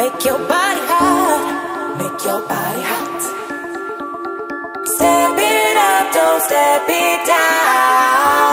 Make your body hot, make your body hot. Step it up, don't step it down.